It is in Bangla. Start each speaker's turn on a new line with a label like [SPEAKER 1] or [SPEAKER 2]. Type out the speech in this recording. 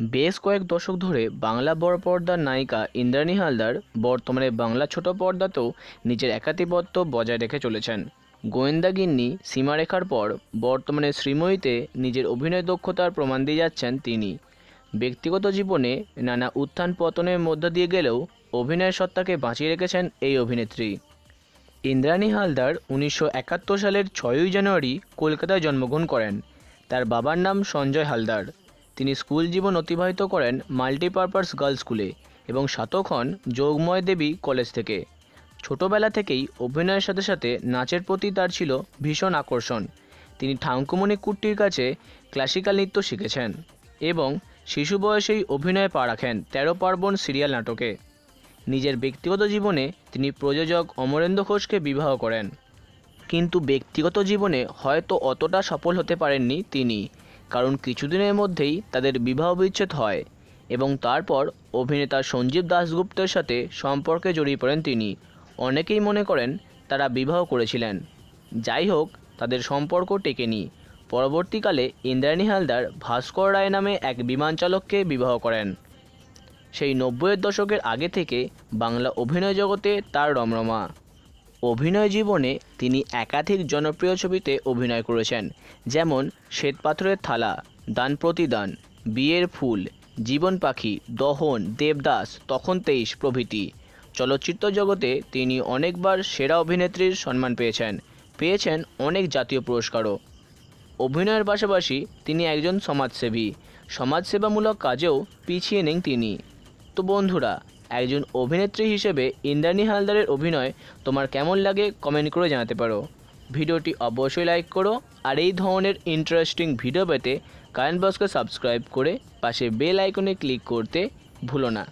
[SPEAKER 1] বেশ কয়েক দশক ধরে বাংলা বড় পর্দার নায়িকা ইন্দ্রাণী হালদার বর্তমানে বাংলা ছোট পর্দাতেও নিজের একাধিপত্য বজায় রেখে চলেছেন। গোয়েন্দাগিন্নি সীমারেখার পর বর্তমানে শ্রীময়ীতে নিজের অভিনয় দক্ষতার প্রমাণ দিয়ে যাচ্ছেন তিনি। ব্যক্তিগত জীবনে নানা উত্থান পতনের মধ্য দিয়ে গেলেও অভিনয় সত্তাকে বাঁচিয়ে রেখেছেন এই অভিনেত্রী। ইন্দ্রাণী হালদার উনিশশো একাত্তর সালের ছয়ই জানুয়ারি কলকাতায় জন্মগ্রহণ করেন। তার বাবার নাম সঞ্জয় হালদার। তিনি স্কুল জীবন অতিবাহিত করেন মাল্টিপারপাস গার্লস স্কুলে এবং স্নাতক হন যোগময় দেবী কলেজ থেকে। ছোটবেলা থেকেই অভিনয়ের সাথে সাথে নাচের প্রতি তার ছিল ভীষণ আকর্ষণ। তিনি ঠাকুমণি কুট্টির কাছে ক্লাসিক্যাল নৃত্য শিখেছেন এবং শিশু বয়সেই অভিনয়ে পা রাখেন তেরো পার্বণ সিরিয়াল নাটকে। নিজের ব্যক্তিগত জীবনে তিনি প্রযোজক অমরেন্দ্র ঘোষকে বিবাহ করেন। কিন্তু ব্যক্তিগত জীবনে হয়তো অতটা সফল হতে পারেননি তিনি। কারণ কিছুদিনের মধ্যেই তাদের বিবাহ বিচ্ছেদ হয় এবং তারপর অভিনেতা সঞ্জীব দাশগুপ্তের সাথে সম্পর্কে জড়িয়ে পড়েন তিনি। অনেকেই মনে করেন তারা বিবাহ করেছিলেন। যাই হোক, তাদের সম্পর্ক টেকেনি। পরবর্তীকালে ইন্দ্রাণী হালদার ভাস্কর রায় নামে এক বিমান চালককে বিবাহ করেন। সেই নব্বইয়ের দশকের আগে থেকে বাংলা অভিনয় জগতে তার রমরমা। অভিনয় জীবনে তিনি একাধিক জনপ্রিয় ছবিতে অভিনয় করেছেন, যেমন শ্বেতপাথরের থালা, দান প্রতিদান, বিয়ের ফুল, জীবন পাখি, দহন, দেবদাস, তখন তেইশ প্রভৃতি। চলচ্চিত্র জগতে তিনি অনেকবার সেরা অভিনেত্রীর সম্মান পেয়েছেন পেয়েছেন অনেক জাতীয় পুরস্কারও। অভিনয়ের পাশাপাশি তিনি একজন সমাজসেবী। সমাজসেবামূলক কাজেও পিছিয়ে নেন তিনি। তো বন্ধুরা একজন অভিনেত্রী হিসেবে ইন্দ্রাণী হালদারের অভিনয় তোমার কেমন লাগে কমেন্ট করে জানাতে পারো। ভিডিওটি অবশ্যই লাইক করো আর এই ধরনের ইন্টারেস্টিং ভিডিও পেতে কারেন্ট বক্সকে সাবস্ক্রাইব করে পাশে বেল আইকনে ক্লিক করতে ভুলো না।